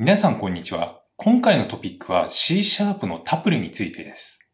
皆さんこんにちは。今回のトピックは C シャープのタプルについてです。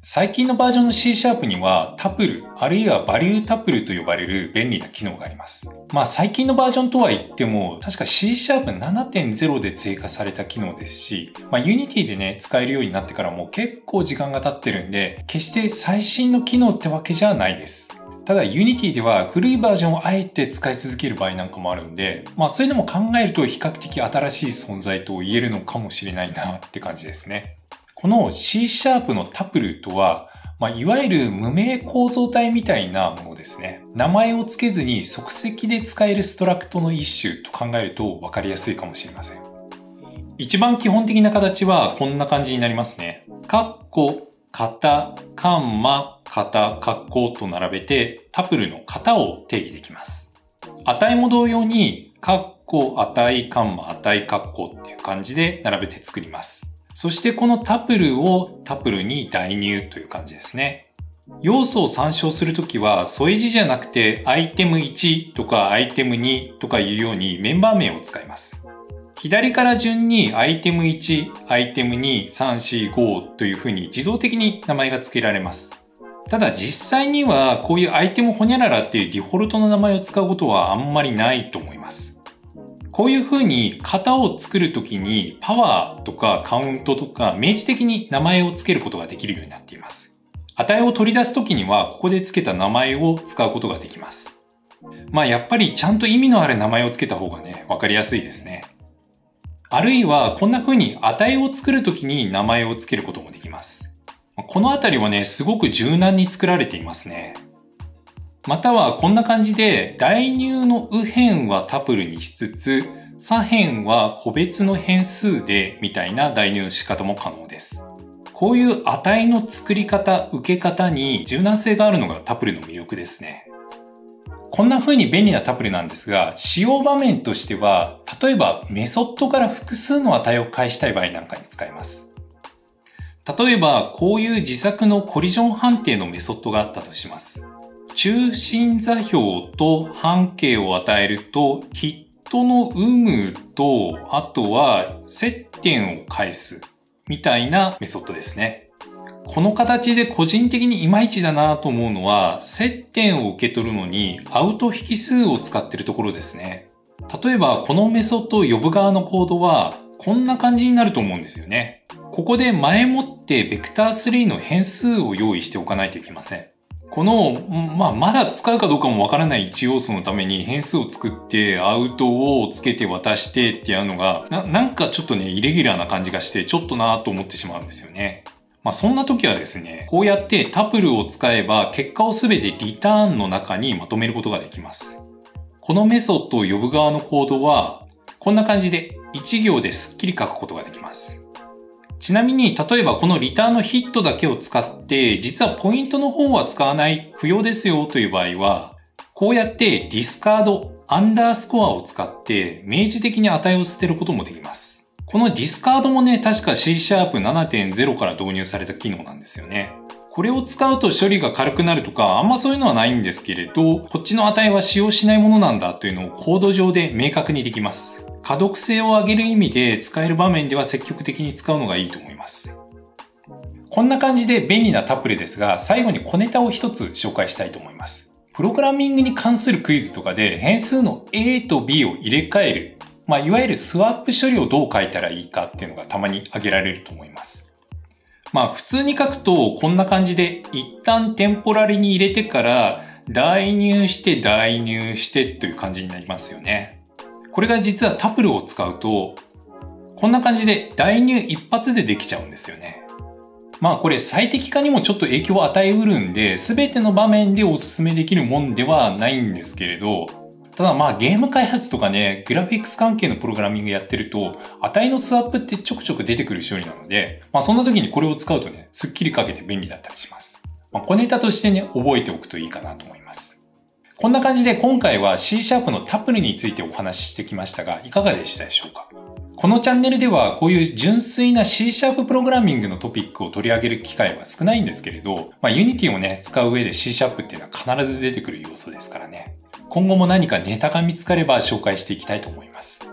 最近のバージョンの C シャープにはタプル、あるいはバリュータプルと呼ばれる便利な機能があります。まあ最近のバージョンとは言っても、確か C シャープ7.0で追加された機能ですし、まあ Unity でね、使えるようになってからも結構時間が経ってるんで、決して最新の機能ってわけじゃないです。ただ Unity では古いバージョンをあえて使い続ける場合なんかもあるんで、まあそういうのも考えると比較的新しい存在と言えるのかもしれないなって感じですね。この C シャープのタプルとは、まあ、いわゆる無名構造体みたいなものですね。名前を付けずに即席で使えるストラクトの一種と考えると分かりやすいかもしれません。一番基本的な形はこんな感じになりますね。カッコ、型、カンマ、型、カッコと並べてタプルの型を定義できます。値も同様に、カッコ、値、カンマ、値、カッコっていう感じで並べて作ります。そしてこのタプルをタプルに代入という感じですね。要素を参照するときは添え字じゃなくてアイテム1とかアイテム2とかいうようにメンバー名を使います。左から順にアイテム1、アイテム2、3、4、5というふうに自動的に名前が付けられます。ただ実際にはこういうアイテムホニャララっていうデフォルトの名前を使うことはあんまりないと思います。こういう風に型を作るときにパワーとかカウントとか明示的に名前を付けることができるようになっています。値を取り出すときにはここで付けた名前を使うことができます。まあやっぱりちゃんと意味のある名前を付けた方がね、わかりやすいですね。あるいはこんな風に値を作るときに名前を付けることもできます。このあたりはね、すごく柔軟に作られていますね。またはこんな感じで代入の右辺はタプルにしつつ左辺は個別の変数でみたいな代入の仕方も可能です。こういう値の作り方、受け方に柔軟性があるのがタプルの魅力ですね。こんな風に便利なタプルなんですが、使用場面としては、例えばメソッドから複数の値を返したい場合なんかに使えます。例えば、こういう自作のコリジョン判定のメソッドがあったとします。中心座標と半径を与えると、ヒットの有無と、あとは接点を返す、みたいなメソッドですね。この形で個人的にいまいちだなと思うのは、接点を受け取るのにアウト引数を使っているところですね。例えば、このメソッドを呼ぶ側のコードは、こんな感じになると思うんですよね。ここで前もってベクター3の変数を用意しておかないといけません。この、まあ、まだ使うかどうかもわからない一要素のために変数を作って、アウトをつけて渡してってやるのが、ななんかちょっとね、イレギュラーな感じがして、ちょっとなぁと思ってしまうんですよね。まあ、そんな時はですね、こうやってタプルを使えば、結果をすべてリターンの中にまとめることができます。このメソッドを呼ぶ側のコードは、こんな感じで1行ですっきり書くことができます。ちなみに、例えばこのリターンのヒットだけを使って、実はポイントの方は使わない、不要ですよという場合は、こうやってディスカード、アンダースコアを使って、明示的に値を捨てることもできます。このディスカードもね、確か C シャープ7.0から導入された機能なんですよね。これを使うと処理が軽くなるとか、あんまそういうのはないんですけれど、こっちの値は使用しないものなんだというのをコード上で明確にできます。可読性を上げる意味で使える場面では積極的に使うのがいいと思います。こんな感じで便利なタプレですが、最後に小ネタを一つ紹介したいと思います。プログラミングに関するクイズとかで変数の A と B を入れ替える、まあ、いわゆるスワップ処理をどう書いたらいいかっていうのがたまに挙げられると思います。まあ普通に書くとこんな感じで一旦テンポラリに入れてから代入して代入してという感じになりますよね。これが実はタプルを使うとこんな感じで代入一発でできちゃうんですよね。まあこれ最適化にもちょっと影響を与えうるんで全ての場面でお勧めできるもんではないんですけれどただまあゲーム開発とかね、グラフィックス関係のプログラミングやってると、値のスワップってちょくちょく出てくる処理なので、まあそんな時にこれを使うとね、すっきり書けて便利だったりします。まあ小ネタとしてね、覚えておくといいかなと思います。こんな感じで今回は C シャープのタプルについてお話ししてきましたが、いかがでしたでしょうか？このチャンネルではこういう純粋な C シャーププログラミングのトピックを取り上げる機会は少ないんですけれど、まあ、Unity をね、使う上で C シャープっていうのは必ず出てくる要素ですからね。今後も何かネタが見つかれば紹介していきたいと思います。